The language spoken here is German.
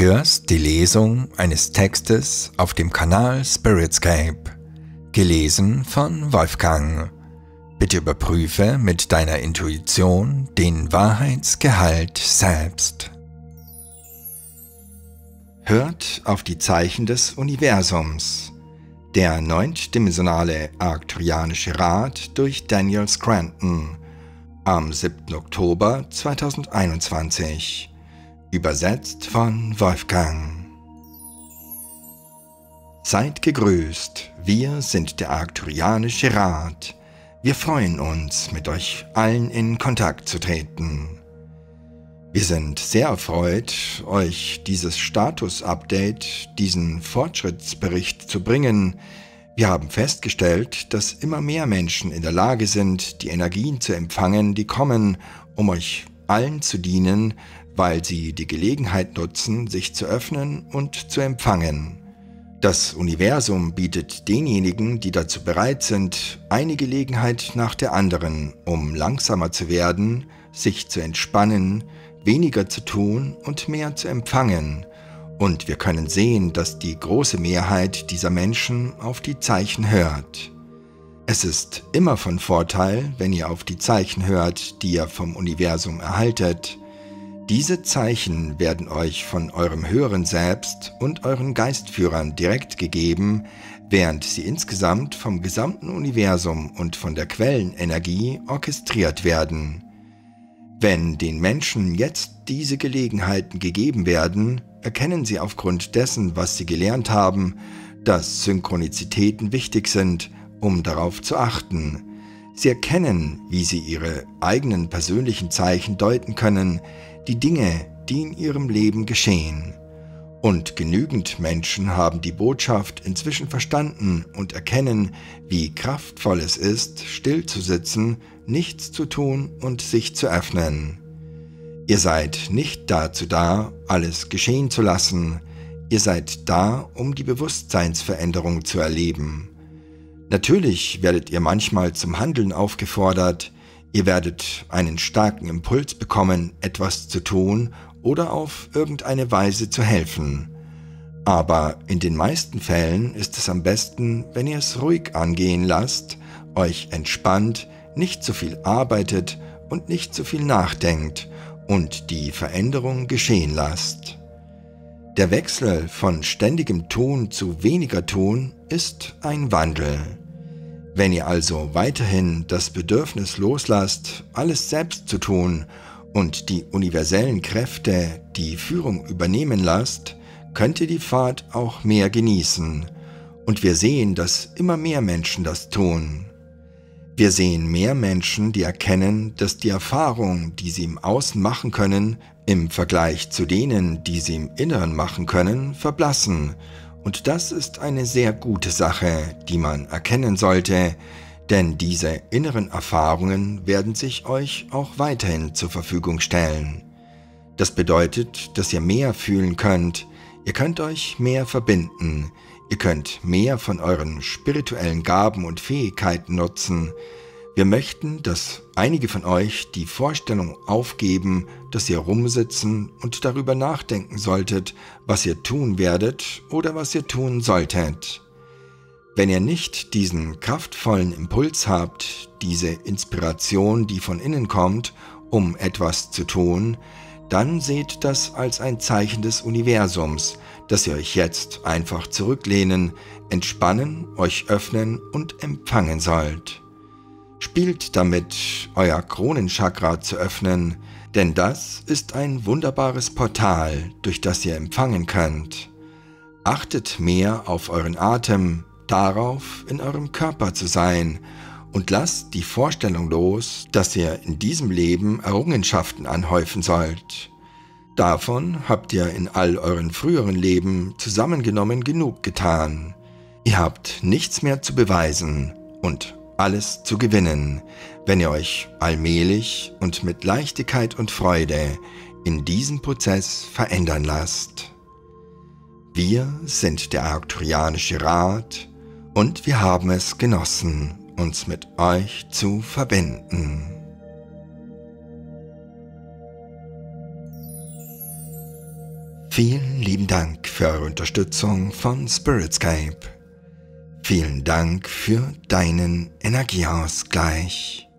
hörst die Lesung eines Textes auf dem Kanal Spiritscape, gelesen von Wolfgang. Bitte überprüfe mit deiner Intuition den Wahrheitsgehalt selbst. Hört auf die Zeichen des Universums. Der neuntdimensionale Arcturianische Rat durch Daniel Scranton am 7. Oktober 2021 Übersetzt von Wolfgang. Seid gegrüßt, wir sind der Arcturianische Rat. Wir freuen uns, mit euch allen in Kontakt zu treten. Wir sind sehr erfreut, euch dieses Status-Update, diesen Fortschrittsbericht zu bringen. Wir haben festgestellt, dass immer mehr Menschen in der Lage sind, die Energien zu empfangen, die kommen, um euch allen zu dienen, weil sie die Gelegenheit nutzen, sich zu öffnen und zu empfangen. Das Universum bietet denjenigen, die dazu bereit sind, eine Gelegenheit nach der anderen, um langsamer zu werden, sich zu entspannen, weniger zu tun und mehr zu empfangen. Und wir können sehen, dass die große Mehrheit dieser Menschen auf die Zeichen hört. Es ist immer von Vorteil, wenn ihr auf die Zeichen hört, die ihr vom Universum erhaltet, diese Zeichen werden euch von eurem höheren Selbst und euren Geistführern direkt gegeben, während sie insgesamt vom gesamten Universum und von der Quellenenergie orchestriert werden. Wenn den Menschen jetzt diese Gelegenheiten gegeben werden, erkennen sie aufgrund dessen, was sie gelernt haben, dass Synchronizitäten wichtig sind, um darauf zu achten. Sie erkennen, wie sie ihre eigenen persönlichen Zeichen deuten können, die Dinge, die in ihrem Leben geschehen. Und genügend Menschen haben die Botschaft inzwischen verstanden und erkennen, wie kraftvoll es ist, still zu sitzen, nichts zu tun und sich zu öffnen. Ihr seid nicht dazu da, alles geschehen zu lassen, ihr seid da, um die Bewusstseinsveränderung zu erleben. Natürlich werdet ihr manchmal zum Handeln aufgefordert, Ihr werdet einen starken Impuls bekommen, etwas zu tun oder auf irgendeine Weise zu helfen. Aber in den meisten Fällen ist es am besten, wenn ihr es ruhig angehen lasst, euch entspannt, nicht zu viel arbeitet und nicht zu viel nachdenkt und die Veränderung geschehen lasst. Der Wechsel von ständigem Tun zu weniger Tun ist ein Wandel. Wenn ihr also weiterhin das Bedürfnis loslasst, alles selbst zu tun und die universellen Kräfte die Führung übernehmen lasst, könnt ihr die Fahrt auch mehr genießen. Und wir sehen, dass immer mehr Menschen das tun. Wir sehen mehr Menschen, die erkennen, dass die Erfahrung, die sie im Außen machen können, im Vergleich zu denen, die sie im Inneren machen können, verblassen. Und das ist eine sehr gute Sache, die man erkennen sollte, denn diese inneren Erfahrungen werden sich euch auch weiterhin zur Verfügung stellen. Das bedeutet, dass ihr mehr fühlen könnt, ihr könnt euch mehr verbinden, ihr könnt mehr von euren spirituellen Gaben und Fähigkeiten nutzen, wir möchten, dass einige von euch die Vorstellung aufgeben, dass ihr rumsitzen und darüber nachdenken solltet, was ihr tun werdet oder was ihr tun solltet. Wenn ihr nicht diesen kraftvollen Impuls habt, diese Inspiration, die von innen kommt, um etwas zu tun, dann seht das als ein Zeichen des Universums, dass ihr euch jetzt einfach zurücklehnen, entspannen, euch öffnen und empfangen sollt. Spielt damit, euer Kronenchakra zu öffnen, denn das ist ein wunderbares Portal, durch das ihr empfangen könnt. Achtet mehr auf euren Atem, darauf, in eurem Körper zu sein, und lasst die Vorstellung los, dass ihr in diesem Leben Errungenschaften anhäufen sollt. Davon habt ihr in all euren früheren Leben zusammengenommen genug getan. Ihr habt nichts mehr zu beweisen und alles zu gewinnen, wenn ihr euch allmählich und mit Leichtigkeit und Freude in diesem Prozess verändern lasst. Wir sind der Arcturianische Rat und wir haben es genossen, uns mit euch zu verbinden. Vielen lieben Dank für eure Unterstützung von Spiritscape. Vielen Dank für deinen Energieausgleich.